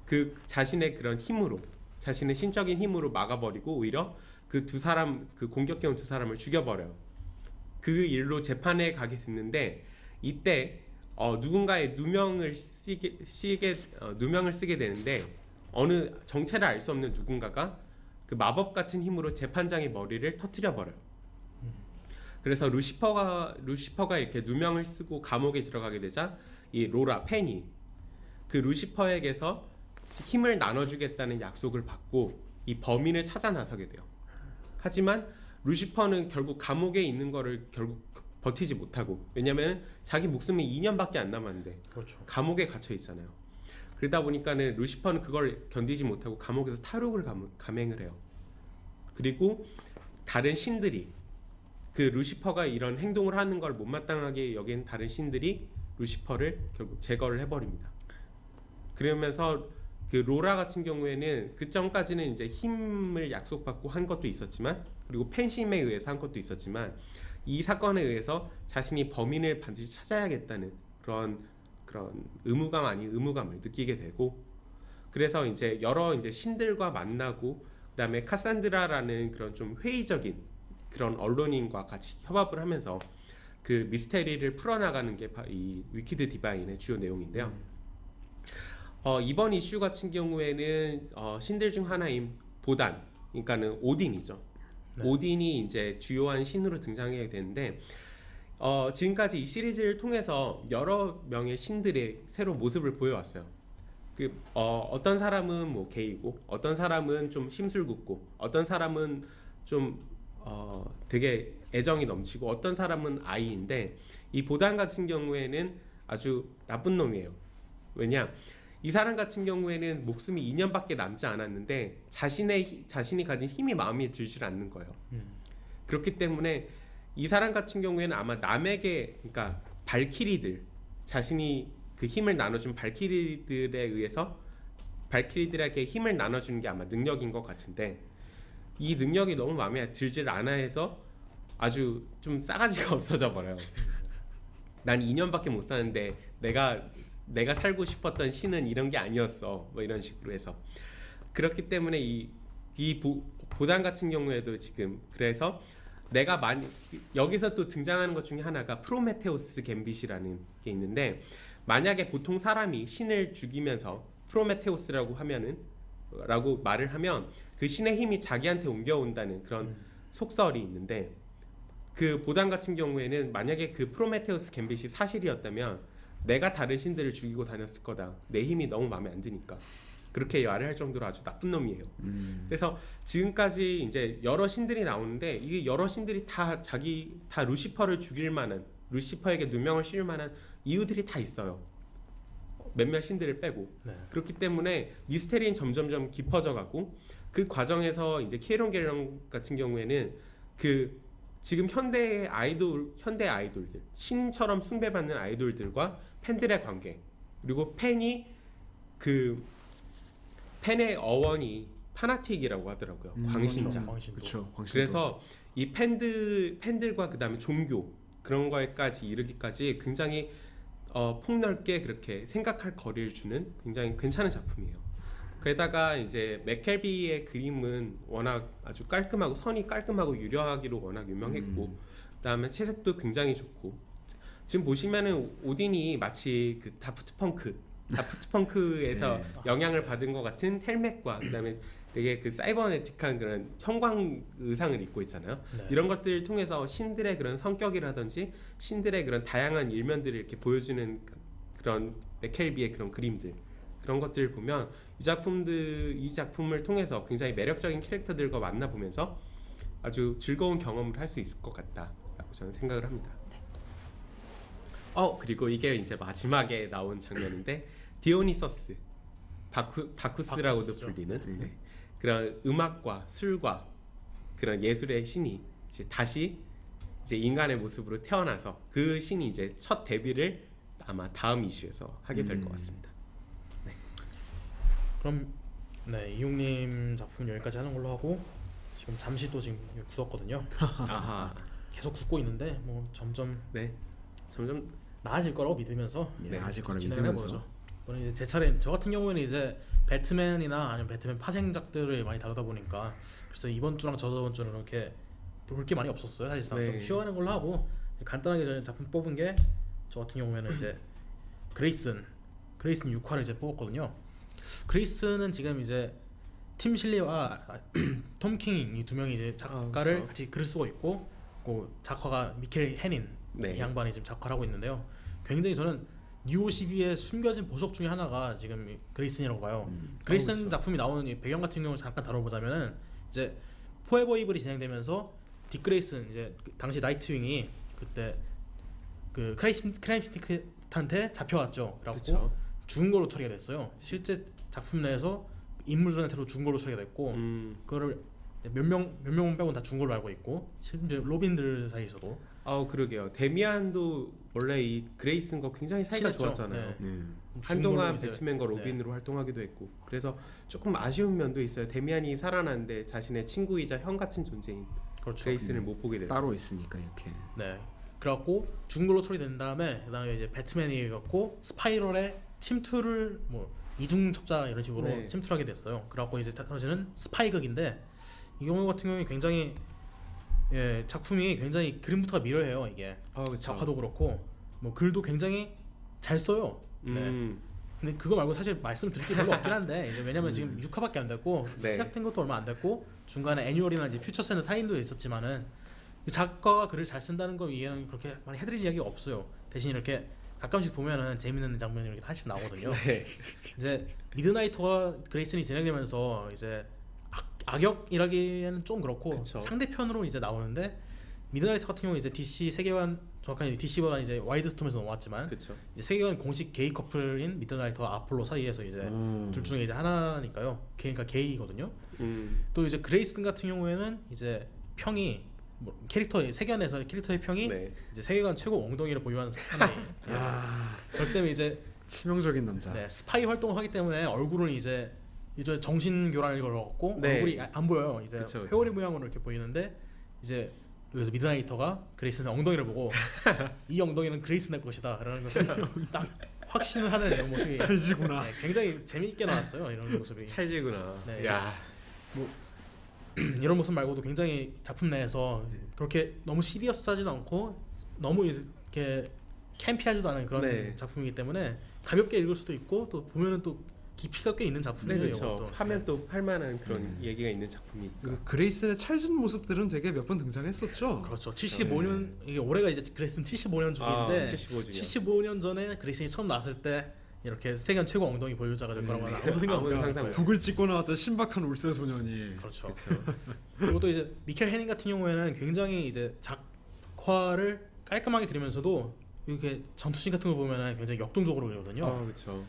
그 자신의 그런 힘으로 자신의 신적인 힘으로 막아버리고 오히려 그 두 사람 그 공격해온 두 사람을 죽여버려요. 그 일로 재판에 가게 됐는데 이때 어, 누군가의 누명을 쓰게, 쓰게 어, 누명을 쓰게 되는데 어느 정체를 알 수 없는 누군가가 그 마법 같은 힘으로 재판장의 머리를 터트려 버려요. 그래서 루시퍼가 루시퍼가 이렇게 누명을 쓰고 감옥에 들어가게 되자 이 로라 펜이 그 루시퍼에게서 힘을 나눠주겠다는 약속을 받고 이 범인을 찾아 나서게 돼요. 하지만 루시퍼는 결국 감옥에 있는 거를 결국 버티지 못하고 왜냐면 자기 목숨이 2년밖에 안 남았는데 그렇죠. 감옥에 갇혀 있잖아요. 그러다 보니까는 루시퍼는 그걸 견디지 못하고 감옥에서 탈옥을 감, 감행을 해요. 그리고 다른 신들이 그 루시퍼가 이런 행동을 하는 걸 못마땅하게 여긴 다른 신들이 루시퍼를 결국 제거를 해버립니다. 그러면서 그 로라 같은 경우에는 그 전까지는 이제 힘을 약속받고 한 것도 있었지만 그리고 팬심에 의해서 한 것도 있었지만 이 사건에 의해서 자신이 범인을 반드시 찾아야겠다는 그런 그런 의무감 아닌 의무감을 느끼게 되고 그래서 이제 여러 이제 신들과 만나고 그다음에 카산드라라는 그런 좀 회의적인 그런 언론인과 같이 협업을 하면서 그 미스테리를 풀어나가는 게 이 위키드 디바인의 주요 내용인데요. 어, 이번 이슈 같은 경우에는 어, 신들 중 하나인 보단, 그러니까는 오딘이죠. 네. 오딘이 이제 주요한 신으로 등장하게 되는데 어, 지금까지 이 시리즈를 통해서 여러 명의 신들의 새로 모습을 보여왔어요. 그 어, 어떤 사람은 뭐 게이고, 어떤 사람은 좀 심술궂고, 어떤 사람은 좀 어, 되게 애정이 넘치고, 어떤 사람은 아이인데 이 보단 같은 경우에는 아주 나쁜 놈이에요. 왜냐? 이 사람 같은 경우에는 목숨이 2년밖에 남지 않았는데 자신의 히- 자신이 가진 힘이 마음에 들질 않는 거예요. 음. 그렇기 때문에 이 사람 같은 경우에는 아마 남에게 그러니까 발키리들 자신이 그 힘을 나눠준 발키리들에 의해서 발키리들에게 힘을 나눠주는 게 아마 능력인 것 같은데 이 능력이 너무 마음에 들질 않아 해서 아주 좀 싸가지가 없어져 버려요. 난 2년밖에 못 사는데 내가 내가 살고 싶었던 신은 이런 게 아니었어. 뭐 이런 식으로 해서 그렇기 때문에 이, 이 보, 보단 같은 경우에도 지금 그래서 내가 많이 여기서 또 등장하는 것 중에 하나가 프로메테우스 갬빗이라는 게 있는데 만약에 보통 사람이 신을 죽이면서 프로메테우스라고 하면은 라고 말을 하면 그 신의 힘이 자기한테 옮겨온다는 그런 속설이 있는데 그 보단 같은 경우에는 만약에 그 프로메테우스 갬빗이 사실이었다면 내가 다른 신들을 죽이고 다녔을 거다. 내 힘이 너무 마음에 안 드니까. 그렇게 말을 할 정도로 아주 나쁜 놈이에요. 음. 그래서 지금까지 이제 여러 신들이 나오는데 이게 여러 신들이 다 자기 다 루시퍼를 죽일 만한 루시퍼에게 누명을 씌울 만한 이유들이 다 있어요. 몇몇 신들을 빼고 네. 그렇기 때문에 미스테리는 점점점 깊어져 가고 그 과정에서 이제 키에론 게령 같은 경우에는 그 지금 현대의 아이돌 현대 아이돌들 신처럼 숭배받는 아이돌들과 팬들의 관계 그리고 팬이 그 팬의 어원이 파나틱이라고 하더라고요 음, 광신자 그렇죠. 그렇죠. 광신도. 그래서 이 팬들 팬들과 그 다음에 종교 그런 거에까지 이르기까지 굉장히 어, 폭넓게 그렇게 생각할 거리를 주는 굉장히 괜찮은 작품이에요. 게다가 이제 맥켈비의 그림은 워낙 아주 깔끔하고 선이 깔끔하고 유려하기로 워낙 유명했고 음. 그다음에 채색도 굉장히 좋고 지금 보시면은 오딘이 마치 그 다프트 펑크 다프트 펑크에서 네. 영향을 받은 것 같은 헬멧과 그다음에 되게 그 사이버네틱한 그런 형광 의상을 입고 있잖아요. 네. 이런 것들을 통해서 신들의 그런 성격이라든지 신들의 그런 다양한 일면들을 이렇게 보여주는 그- 그런 맥켈비의 그런 그림들 그런 것들을 보면 이 작품들 이 작품을 통해서 굉장히 매력적인 캐릭터들과 만나 보면서 아주 즐거운 경험을 할 수 있을 것 같다라고 저는 생각을 합니다. 어 그리고 이게 이제 마지막에 나온 장면인데 디오니서스 바쿠 바쿠스라고도 바쿠스죠. 불리는 네. 그런 음악과 술과 그런 예술의 신이 이제 다시 이제 인간의 모습으로 태어나서 그 신이 이제 첫 데뷔를 아마 다음 이슈에서 하게 될것 음. 같습니다. 그럼 네 이용님 작품 여기까지 하는 걸로 하고 지금 잠시 또 지금 굳었거든요. 아하, 계속 굳고 있는데 뭐 점점 네, 점점 나아질 거라고 믿으면서 예, 네, 아실 거라 진행을 믿으면서 해보죠. 저는 이제 제 차례 저 같은 경우에는 이제 배트맨이나 아니면 배트맨 파생작들을 많이 다루다 보니까 그래서 이번 주랑 저저번 주는 이렇게 볼 게 많이 없었어요. 사실상 네. 좀 쉬어가는 걸로 하고 간단하게 저는 작품 뽑은 게 저 같은 경우에는 이제 그레이슨 그레이슨 6화를 이제 뽑았거든요. 그레이슨은 지금 이제 팀 실리와 아, 톰킹 이 두 명이 이제 작가를 그렇죠. 같이 글을 쓰고 있고 그 작화가 미켈 헤닌 네. 이 양반이 지금 작화를 하고 있는데요. 굉장히 저는 뉴 52의 숨겨진 보석 중에 하나가 지금 이 그레이슨이라고 봐요. 음. 그레이슨. 작품이 나오는 이 배경 같은 경우 잠깐 다뤄보자면은 이제 포에버 이블이 진행되면서 딕 그레이슨 이제 그 당시 나이트윙이 그때 그 크라이스 크라임 신디케이트한테 잡혀왔죠. 그래갖고 그쵸. 죽은 걸로 처리가 됐어요. 실제 작품 내에서 인물들한테도 죽은 걸로 처리가 됐고 음. 그거를 몇명몇명 빼고는 다 죽은 걸로 알고 있고 심지어 로빈들 사이에서도 아우 그러게요. 데미안도 원래 이 그레이슨과 굉장히 사이가 친했죠. 좋았잖아요. 네. 네. 한동안 배트맨과 네. 로빈으로 활동하기도 했고 그래서 조금 아쉬운 면도 있어요. 데미안이 살아났는데 자신의 친구이자 형 같은 존재인 그렇죠. 그레이슨을 못 보게 됐어요. 따로 있으니까 이렇게. 네. 그래갖고 죽은 걸로 처리된 다음에 그다음에 이제 배트맨이 갖고 스파이럴의 침투를 뭐 이중 첩자 이런 식으로 네. 침투하게 됐어요. 그래갖고 이제 벌어지는 스파이극인데 이 경우 같은 경우에 굉장히 예 작품이 굉장히 그림부터가 미려해요 이게 아. 작화도 그렇고 뭐 글도 굉장히 잘 써요. 네. 음. 근데 그거 말고 사실 말씀 드릴 게 별로 없긴 한데 이제 왜냐면 지금 6화밖에 안 됐고 네. 시작된 것도 얼마 안 됐고 중간에 annual이나 이제 퓨처스 엔드 tie-in도 있었지만은 이 작가가 글을 잘 쓴다는 거 위에는 그렇게 많이 해드릴 이야기가 없어요. 대신 이렇게 가끔씩 보면은 재밌는 장면이 이렇게 하나씩 나오거든요. 네. 이제 미드나이터와 그레이슨이 진행되면서 이제 악, 악역이라기에는 좀 그렇고 그쵸. 상대편으로 이제 나오는데 미드나이터 같은 경우 는 이제 DC 세계관 정확하게 DC보다 이제 와일드스톰에서 넘어왔지만 그렇죠. 이제 세계관 공식 게이 커플인 미드나이터와 아폴로 사이에서 이제 음. 둘 중에 이제 하나니까요. 그러니까 게이거든요. 음. 또 이제 그레이슨 같은 경우에는 이제 평이 뭐 캐릭터 세계관에서 캐릭터의 평이 네. 이제 세계관 최고 엉덩이를 보유한 사람이 아 그렇기 때문에 이제 치명적인 남자. 네, 스파이 활동을 하기 때문에 얼굴은 이제 이제 정신 교란을 걸어갖고 네. 얼굴이 아- 안 보여요. 이제 그쵸, 그쵸. 회오리 모양으로 이렇게 보이는데 이제 여기서 미드나이터가 그레이슨의 엉덩이를 보고 이 엉덩이는 그레이슨의 것이다. 라는 것을 딱 확신을 하는 이런 모습이 찰지구나. 네, 굉장히 재미있게 나왔어요. 이런 모습이 찰지구나. 네. 야. 이런 모습 말고도 굉장히 작품 내에서 그렇게 너무 serious하지도 않고 너무 이렇게 캠피하지도 않은 그런 네. 작품이기 때문에 가볍게 읽을 수도 있고 또 보면은 또 깊이가 꽤 있는 네 작품이에요. 그렇죠. 이것도. 하면 또 할만한 그런 얘기가 있는 작품이니까. 그 그레이슨의 찰진 모습들은 되게 몇 번 등장했었죠. 그렇죠. 75년 이게 올해가 이제 그레이슨 75년 주기인데 아, 75 주년. 75년 전에 그레이슨이 처음 나왔을 때 이렇게 세계 최고 엉덩이 보유자가 될 거라고 아무도 생각 아무도 못했을 상상. 북을 찍고 나왔던 신박한 울세 소년이. 그렇죠. 그리고 또 이제 미켈 헤닝 같은 경우에는 굉장히 이제 작화를 깔끔하게 그리면서도 이렇게 전투씬 같은 거 보면은 굉장히 역동적으로 그리거든요. 아 그렇죠.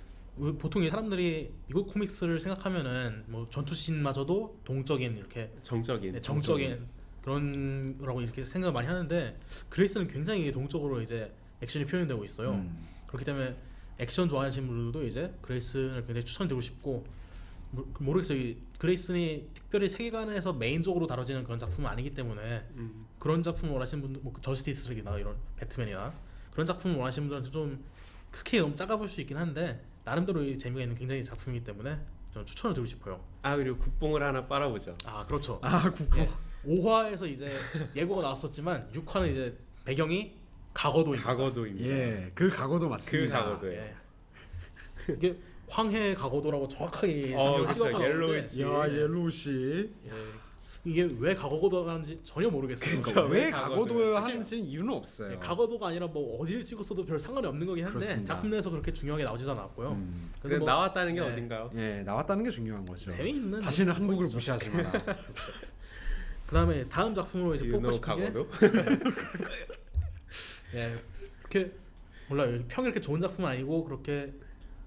보통 이 사람들이 미국 코믹스를 생각하면은 뭐 전투씬마저도 동적인 이렇게 정적인. 네, 정적인 그런 거라고 이렇게 생각을 많이 하는데 그레이스는 굉장히 동적으로 이제 액션이 표현되고 있어요. 음. 그렇기 때문에 액션 좋아하시는 분들도 이제 그레이슨을 굉장히 추천드리고 싶고 모- 모르겠어요. 이 그레이슨이 특별히 세계관에서 메인적으로 다뤄지는 그런 작품은 아니기 때문에 음. 그런 작품을 원하시는 분들, 뭐 저스티스 리그나 이런 배트맨이나 그런 작품을 원하시는 분들한테 좀 스케일 너무 작아 보일 수 있긴 한데 나름대로 이 재미가 있는 굉장히 작품이기 때문에 저는 추천을 드리고 싶어요. 아 그리고 국뽕을 하나 빨아보죠. 아 그렇죠. 아 국뽕. 예, 5화에서 이제 예고가 나왔었지만 6화는 이제 배경이 가거도입니다. 가거도입니다. 예, 그 가거도 그 맞습니다. 가거도예요. 예. 이게 황해 가거도라고 정확하게 어, 지명을 그쵸. 찍어서 Yellow 나오는데, Sea. 야 Yellow Sea. 예. 이게 왜 가거도라는지 전혀 모르겠어요. 그쵸. 그러니까 왜왜 가거도 가거도예요? 하는지 이유는 없어요. 예, 가거도가 아니라 뭐 어디를 찍었어도 별 상관이 없는 거긴 한데 그렇습니다. 작품 내에서 그렇게 중요하게 나오지도 않았고요. 음. 그 그래도 뭐 나왔다는 게 네. 어딘가요? 예, 나왔다는 게 중요한 거죠. 재미있는 다시는 작품이 한국을 있죠. 무시하지 마라. 그다음에 다음 작품으로 이제 뽑고 싶은 게 가거도. 예, 이렇게 몰라요. 평이 이렇게 좋은 작품은 아니고 그렇게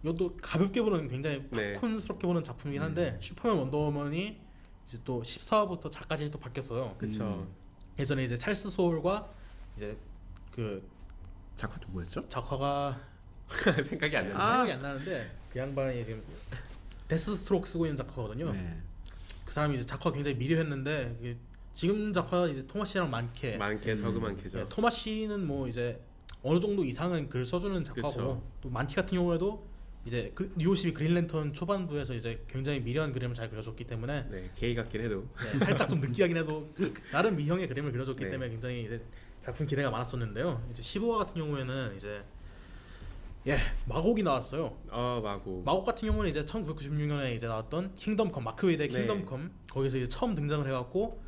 이것도 가볍게 보는 굉장히 네. 팝콘스럽게 보는 작품이긴 한데 슈퍼맨 원더우먼이 이제 또 14화부터 작가진이 또 바뀌었어요. 그렇죠. 예전에 이제 찰스 소울과 이제 그 작가 누구였죠? 작화가 생각이 안 나요. 아. 생각이 안 나는데 그 양반이 지금 데스스트로크 쓰고 있는 작가거든요. 네. 그 사람이 이제 작화 굉장히 미려했는데 지금 작화 이제 토마시랑 만케 만케 음. 더그 만케죠. 네, 토마시는 뭐 이제 어느 정도 이상은 글 써주는 작가고 그쵸. 또 만케 같은 경우에도 이제 그 New 오십이 그린랜턴 초반부에서 이제 굉장히 미려한 그림을 잘 그려줬기 때문에 네, 게이 같긴 해도. 네, 살짝 좀 느끼하긴 해도 나름 미형의 그림을 그려줬기 네. 때문에 굉장히 이제 작품 기대가 많았었는데요. 이제 15화 같은 경우에는 이제 예 마곡이 나왔어요. 아 마곡. 마곡 같은 경우는 이제 1996년에 이제 나왔던 Kingdom Come 마크 웨이드의 네. Kingdom Come 거기서 이제 처음 등장을 해갖고 구-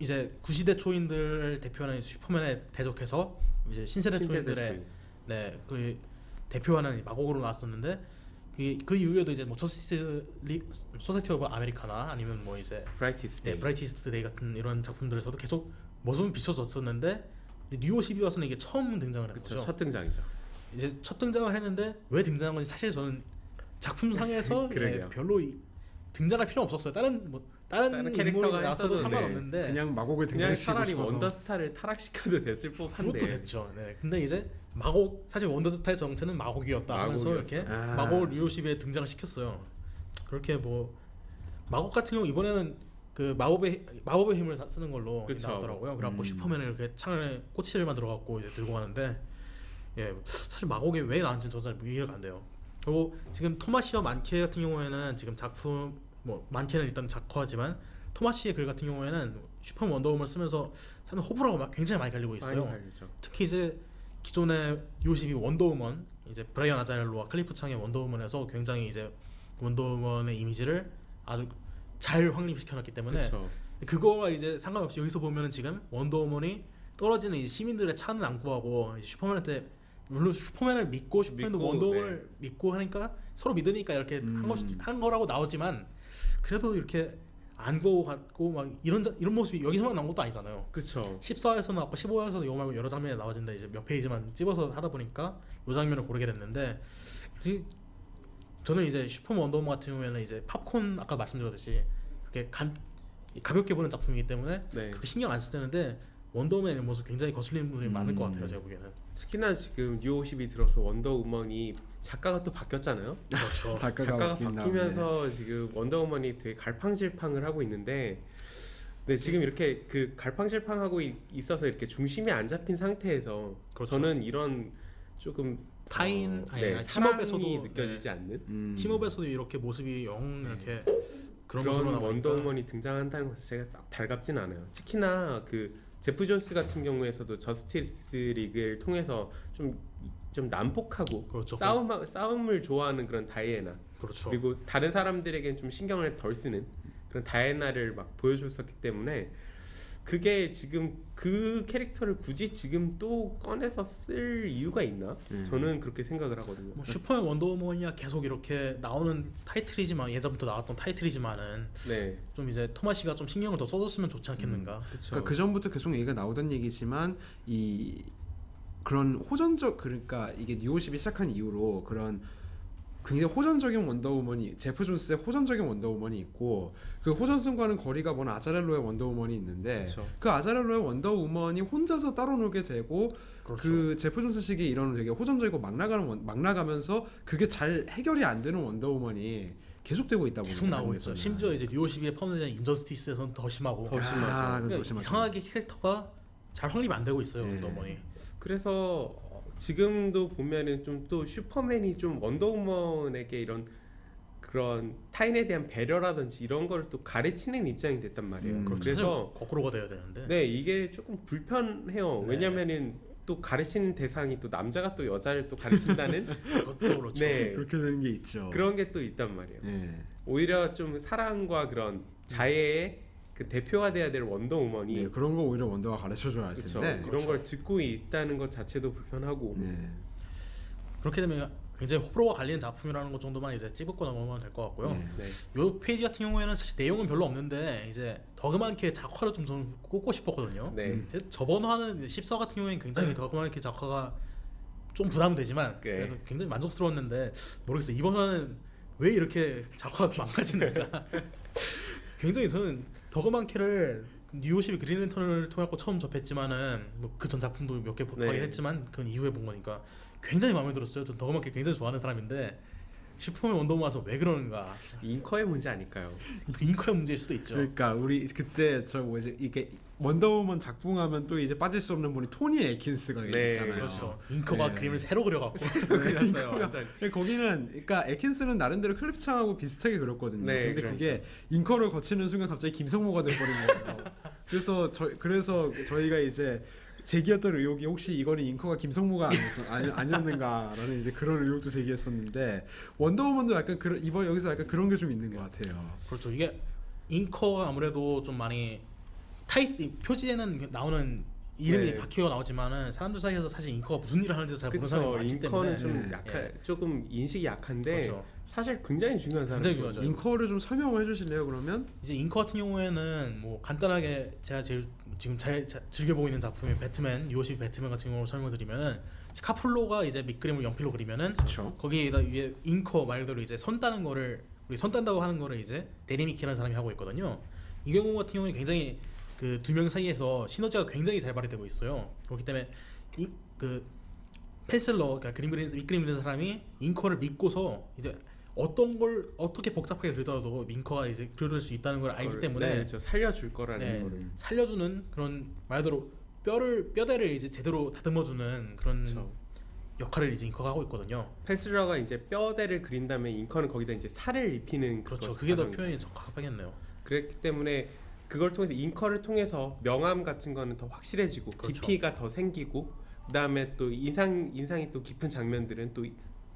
이제 구시대 초인들 대표하는 슈퍼맨에 대적해서 이제 신세대, 신세대 초인들의 초인. 네, 그 대표하는 마곡으로 나왔었는데 그, 그 이후에도 이제 뭐 Justice 리 Society of America나 아니면 뭐 이제 Brightest 네, Day. Brightest Day 같은 이런 작품들에서도 계속 모습은 비춰졌었는데 New 52 와서는 이게 처음 등장을 했죠. 첫 등장이죠. 이제 첫 등장을 했는데 왜 등장한 건지 사실 저는 작품상에서. 예, 별로 이- 등장할 필요 없었어요. 다른 뭐 다른, 다른 캐릭터가 나서도 상관없는데 그냥 마곡을 그냥 등장시키고 차라리 싶어서 원더스타를 타락시켜도 됐을 법한데. 그것도 됐죠. 네. 근데 이제 마곡 사실 원더스타의 정체는 마곡이었다 하면서 마곡이었어. 이렇게 아. 마곡을 뉴오십에 등장을 시켰어요. 그렇게 뭐 마곡 같은 경우 이번에는 그 마법의 마법의 힘을 사- 쓰는 걸로 그쵸. 나왔더라고요. 그래갖고 음. 슈퍼맨을 이렇게 창에 꼬치를 만들어 갖고 이제 들고 가는데 예 사실 마곡이 왜 나왔는지 저잘 이해가 안 돼요. 그리고 지금 토마시와 만케 같은 경우에는 지금 작품 뭐 만케는 일단 작화지만 토마시의 글 같은 경우에는 슈퍼맨 원더우먼 쓰면서 사람 호불호가 막 굉장히 많이 갈리고 있어요. 많이. 특히 이제 기존의 오십이 원더우먼 이제 브라이언 아자렐로와 클리프 치앵의 원더우먼에서 굉장히 이제 원더우먼의 이미지를 아주 잘 확립시켜놨기 때문에 그렇죠. 그거와 이제 상관없이 여기서 보면은 지금 원더우먼이 떨어지는 시민들의 차는 안 구하고 슈퍼맨한테 물론 슈퍼맨을 믿고 슈퍼맨도 믿고, 원더우먼을 믿고 하니까 서로 믿으니까 이렇게 음. 한, 것, 한 거라고 나오지만 그래도 이렇게 안 구하고 갔고 막 이런 자- 이런 모습이 여기서만 나온 것도 아니잖아요. 그렇죠. 14에서 나왔고 15에서도 이거 말고 여러 장면이 나와진다 이제 몇 페이지만 찝어서 하다 보니까 이 장면을 고르게 됐는데 그 저는 이제 슈퍼맨 원더우먼 같은 경우에는 이제 팝콘 아까 말씀드렸듯이 이렇게 간, 가볍게 보는 작품이기 때문에 네. 그렇게 신경 안 쓰는데 원더우먼의 모습 굉장히 거슬리는 부분이 많을 것 음. 같아요 제가 보기에는 특히나 지금 뉴50이 들어서 원더우먼이 작가가 또 바뀌었잖아요. 그렇죠 작가가, 작가가. 바뀌면서 지금 원더우먼이 되게 갈팡질팡을 하고 있는데 네 지금 이렇게 그 갈팡질팡하고 이- 있어서 이렇게 중심이 안 잡힌 상태에서 그렇죠. 저는 이런 조금 타인, 어, 아니, 네, 아니, 팀업에서도, 느껴지지 않는 음. 팀업에서도 이렇게 모습이 영 이렇게 그런 그런, 원더우먼이 등장한다는 것은 제가 싹 달갑진 않아요. 특히나 그 제프 존스 같은 경우에서도 Justice League를 통해서 좀 좀 난폭하고 그렇죠. 싸움 싸움을 좋아하는 그런 다이애나 그렇죠 그리고 다른 사람들에겐 좀 신경을 덜 쓰는 그런 다이애나를 막 보여줬었기 때문에 그게 지금 그 캐릭터를 굳이 지금 또 꺼내서 쓸 이유가 있나? 음. 저는 그렇게 생각을 하거든요. 뭐 슈퍼맨 원더우먼이야 계속 이렇게 나오는 타이틀이지만 예전부터 나왔던 타이틀이지만은 네, 좀 이제 토마시가 좀 신경을 더 써줬으면 좋지 않겠는가. 그렇죠. 그러니까 그 전부터 계속 얘기가 나오던 얘기지만 이 그런 호전적 그러니까 이게 뉴오십이 시작한 이후로 그런 굉장히 호전적인 원더우먼이 제프 존스의 호전적인 원더우먼이 있고 그 호전성과는 거리가 먼 아자렐로의 원더우먼이 있는데 그렇죠. 그 아자렐로의 원더우먼이 혼자서 따로 놀게 되고 그렇죠. 그 제프 존스식의 이런 되게 호전적이고 막 나가는 원, 막 나가면서 그게 잘 해결이 안 되는 원더우먼이 계속되고 있다 보니까 계속 나오고 있어. 한국에서는. 심지어 이제 뉴오시비의 퍼즐된 인저스티스에서는 더 심하고. 더 심하죠. 아, 그러니까 더 심하죠. 이상하게 캐릭터가 잘 확립 안 되고 있어요. 네. 원더우먼이. 그래서 어, 지금도 보면은 좀 또 슈퍼맨이 좀 원더우먼에게 이런 그런 타인에 대한 배려라든지 이런 걸 또 가르치는 입장이 됐단 말이에요. 음. 그렇죠. 그래서 거꾸로가 돼야 되는데. 네 이게 조금 불편해요. 네. 왜냐면은 또 가르치는 대상이 또 남자가 또 여자를 또 가르친다는 그것도 그렇죠. 네 그렇게 되는 게 있죠. 그런 게 또 있단 말이에요. 네. 오히려 좀 사랑과 그런 자애의 그 대표가 돼야 될 원더우먼이 네, 그런 거 오히려 원더가 가르쳐 줘야 할 그렇죠. 텐데. 이런 걸 듣고 있다는 것 자체도 불편하고 네. 그렇게 되면 굉장히 호불호가 갈리는 작품이라는 것 정도만 이제 찝고 넘어가면 될 것 같고요. 네. 네. 요 페이지 같은 경우에는 사실 내용은 별로 없는데 이제 더그만케 작화를 좀 저는 꼽고 싶었거든요. 네. 음. 저번 화는 14 같은 경우에는 굉장히 더그만케 작화가 좀 부담되지만 네. 그래도 굉장히 만족스러웠는데 모르겠어요. 이번 화는 왜 이렇게 작화가 망가지는가? 굉장히 저는 더그만케를 뉴오십이 그린랜턴을 통해서 처음 접했지만은 뭐 그 전 작품도 몇 개 보긴 네. 했지만 그건 이후에 본 거니까 굉장히 마음에 들었어요. 전 더그만케 굉장히 좋아하는 사람인데 슈퍼맨 원더우먼 와서 왜 그러는가? 잉커의 문제 아닐까요? 그 잉커의 문제일 수도 있죠. 그러니까 우리 그때 저 뭐지 이게 원더우먼 작품하면 또 이제 빠질 수 없는 분이 토니 에킨스가 네, 있잖아요. 그렇죠. 잉커가 네. 그림을 새로 그려갖고. 근데 거기는 그러니까 에킨스는 나름대로 클립창하고 비슷하게 그렸거든요. 네, 근데 그러니까. 그게 잉커를 거치는 순간 갑자기 김성모가 돼버린 거예요. 그래서 저 그래서 저희가 이제 제기했던 의혹이 혹시 이거는 잉커가 김성모가 아니, 아니었는가라는 이제 그런 의혹도 제기했었는데 원더우먼도 약간 그런 이번 여기서 약간 그런 게 좀 있는 것 같아요. 그렇죠. 이게 잉커가 아무래도 좀 많이 타이 이 표지에는 나오는 이름이 네. 박혀가 나오지만은 사람들 사이에서 사실 잉커가 무슨 일을 하는지 잘 모르는 사람이 많기 때문에 좀 네. 약한 조금 인식이 약한데 그렇죠. 사실 굉장히 중요한 사람 굉장히 중요하죠. 잉커를 좀 설명을 해주실래요? 그러면 이제 잉커 같은 경우에는 뭐 간단하게 제가 제일 지금 잘 자- 즐겨 보고 있는 작품이 배트맨 유오시 배트맨 같은 경우를 설명드리면은 카플로가 이제 밑그림을 연필로 그리면은 그렇죠. 거기에다 위에 잉커 말 그대로 이제 손 따는 거를 우리 손 딴다고 하는 거를 이제 데니미키라는 사람이 하고 있거든요. 이 경우 같은 경우는 굉장히 그 두 명 사이에서 시너지가 굉장히 잘 발휘되고 있어요. 그렇기 때문에 이, 그 펜슬러 그러니까 그림 그리는 밑그림 그리는 사람이 잉커를 믿고서 이제 어떤 걸 어떻게 복잡하게 그리더라도 잉커가 이제 그려낼 수 있다는 걸 알기 걸- 때문에 네, 저 살려줄 거라는 네, 거를 살려주는 그런 말대로 뼈를 뼈대를 이제 제대로 다듬어주는 그런 그렇죠. 역할을 이제 잉커가 하고 있거든요. 펜슬러가 이제 뼈대를 그린 다음에 잉커는 거기다 이제 살을 입히는 그렇죠. 그게 더. 표현이 적합하겠네요. 그렇기 때문에 그걸 통해서 잉커를 통해서 명암 같은 거는 더 확실해지고 그렇죠. 깊이가 더 생기고 그다음에 또 인상 인상이 또 깊은 장면들은 또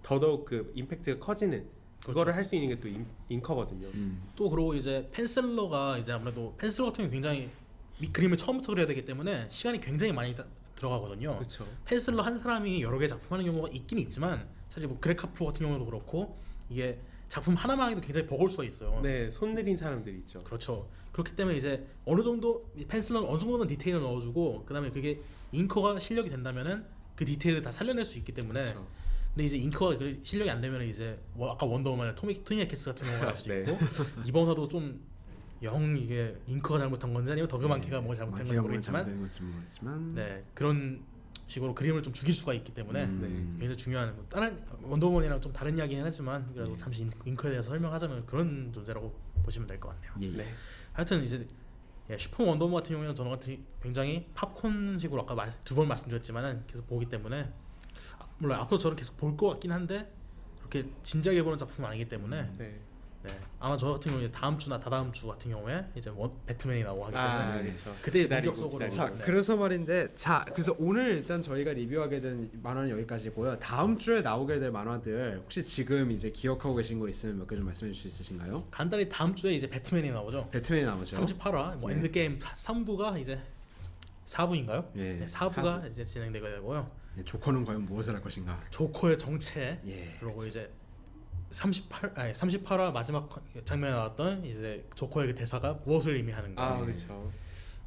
더더욱 그 임팩트가 커지는 그거를 할수 있는 게 또 잉커거든요. 음. 또 그리고 이제 펜슬러가 이제 아무래도 펜슬러 같은 경우 굉장히 미- 그림을 처음부터 그려야 되기 때문에 시간이 굉장히 많이 다- 들어가거든요. 그렇죠. 펜슬러 한 사람이 여러 개 작품하는 경우가 있긴 있지만 사실 뭐 그레카프로 같은 경우도 그렇고 이게 작품 하나만 하기도 굉장히 버거울 수가 있어요. 네, 손 느린 사람들이 있죠. 그렇죠. 그렇기 때문에 이제 어느 정도 이 펜슬러는 어느 정도만 디테일을 넣어주고 그다음에 그게 잉커가 실력이 된다면은 그 디테일을 다 살려낼 수 있기 때문에 그렇죠. 근데 이제 잉커가 그 실력이 안 되면 이제 뭐 아까 원더우먼의 토미 토니 에키스 같은 경우가 나올 수도 네. 있고 이번 화도 좀 영 이게 잉커가 잘못한 건지 아니면 더그만키가 뭐 잘못한 건지 모르겠지만 모르겠지만 네 그런 식으로 그림을 좀 죽일 수가 있기 때문에 음. 네, 굉장히 중요한 뭐 다른 원더우먼이랑 좀 다른 이야기긴 하지만 그래도 네. 잠시 잉- 잉커에 대해서 설명하자면 그런 존재라고 보시면 될 것 같네요. 예, 예. 네. 하여튼 이제 예, 슈퍼 원더우먼 같은 경우에는 저는 같은 굉장히 팝콘식으로 아까 두 번 말씀드렸지만은 계속 보기 때문에 아, 물론 앞으로 저는 계속 볼 것 같긴 한데 그렇게 진지하게 보는 작품은 아니기 때문에 네. 네, 아마 저 같은 경우에 다음 주나 다다음 주 같은 경우에 이제 원, 배트맨이 나오고 하기 때문에 아, 네. 그렇죠. 그때 본격적으로. 자, 네. 그래서 말인데, 자, 그래서 오늘 일단 저희가 리뷰하게 된 만화는 여기까지고요. 다음 주에 나오게 될 만화들 혹시 지금 이제 기억하고 계신 거 있으면 몇 개 좀 말씀해 주실 수 있으신가요? 간단히 다음 주에 이제 배트맨이 나오죠. 배트맨이 나오죠. 38화 뭐 네. Endgame 3부가 이제 4부인가요? 예. 네, 4부가 이제 진행되게 되고요. 네, 조커는 과연 무엇을 할 것인가? 조커의 정체 예. 그리고 이제 38 아니 38화 마지막 장면에 나왔던 이제 조커의 그 대사가 무엇을 의미하는가. 아, 그렇죠.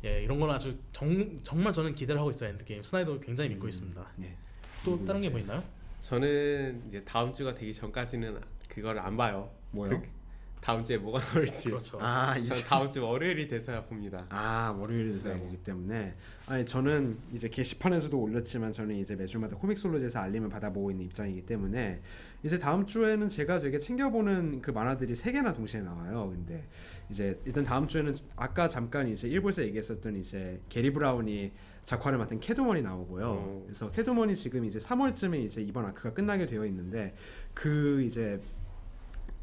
예, 이런 건 아주 정, 정말 저는 기대를 하고 있어요. Endgame. 스나이더 굉장히 믿고 있습니다. 예. 또 다른 게 뭐 있나요? 저는 이제 다음 주가 되기 전까지는 그걸 안 봐요. 뭐요? 그- 다음 주에 뭐가 나올지. 그렇죠. 아, 이제 다음 주 월요일이 돼서야 봅니다. 아 월요일에 네. 네. 보기 때문에 아니 저는 이제 게시판에서도 올렸지만 저는 이제 매주마다 코믹솔로지에서 알림을 받아보고 있는 입장이기 때문에 이제 다음 주에는 제가 되게 챙겨보는 그 만화들이 세 개나 동시에 나와요. 근데 이제 일단 다음 주에는 아까 잠깐 이제 일부에서 얘기했었던 이제 게리 브라운이 작화를 맡은 캣우먼이 나오고요. 어. 그래서 캣우먼이 지금 이제 3월쯤에 이제 이번 arc가 끝나게 되어 있는데 그 이제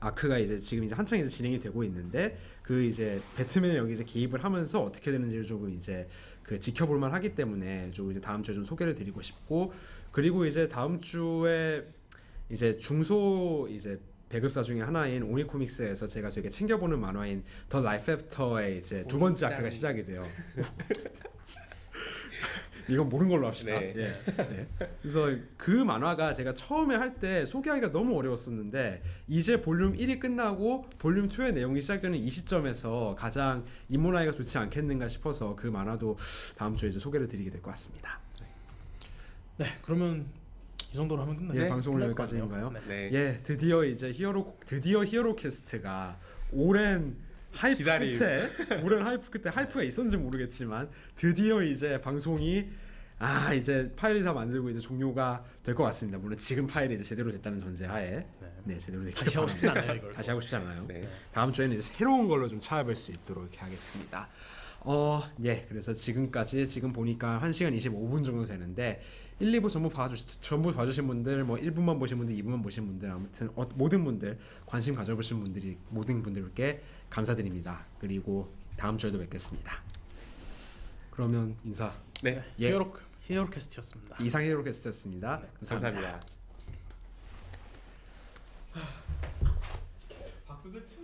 arc가 이제 지금 이제 한창 이제 진행이 되고 있는데 그 이제 배트맨이 여기 이제 개입을 하면서 어떻게 되는지를 조금 이제 그 지켜볼 만 하기 때문에 좀 이제 다음 주에 좀 소개를 드리고 싶고 그리고 이제 다음 주에 이제 중소 이제 배급사 중에 하나인 오니코믹스에서 제가 되게 챙겨보는 만화인 The Life After의 이제 두 번째. 아크가 시작이 돼요. 이건 모르는 걸로 합시다. 네. 예. 네. 그래서 그 만화가 제가 처음에 할 때 소개하기가 너무 어려웠었는데 이제 볼륨 1이 끝나고 볼륨 2의 내용이 시작되는 이 시점에서 가장 입문하기가 좋지 않겠는가 싶어서 그 만화도 다음 주에 이제 소개를 드리게 될 것 같습니다. 네, 그러면 이 정도로 하면 끝나요. 예, 끝날 것 여기까지인가요? 네. 네. 예, 드디어 이제 히어로 드디어 히어로 캐스트가 오랜 hype 기다림. 끝에 오랜 hype 끝에 hype가 있었는지 모르겠지만 드디어 이제 방송이 아 이제 파일이 다 만들고 이제 종료가 될 것 같습니다. 물론 지금 파일이 이제 제대로 됐다는 전제하에 네. 네 제대로 됐기 다시 하고 싶진 않아요, 이걸. 다시 하고 싶지 않아요. 네. 다음 주에는 이제 새로운 걸로 좀 찾아뵐 수 있도록 이렇게 하겠습니다. 어, 예. 그래서 지금까지 지금 보니까 1시간 25분 정도 되는데 1, 2부 전부 봐주시 전부 봐주신 분들 뭐 1분만 보신 분들, 2분만 보신 분들 아무튼 어, 모든 분들 관심 가져보신 분들이 모든 분들께 감사드립니다. 그리고 다음 주에도 뵙겠습니다. 그러면 인사. 네. 예. 히어로 히어로 캐스트였습니다. 이상 히어로 캐스트였습니다. 네, 감사합니다. 감사합니다. 박수들 쳤어.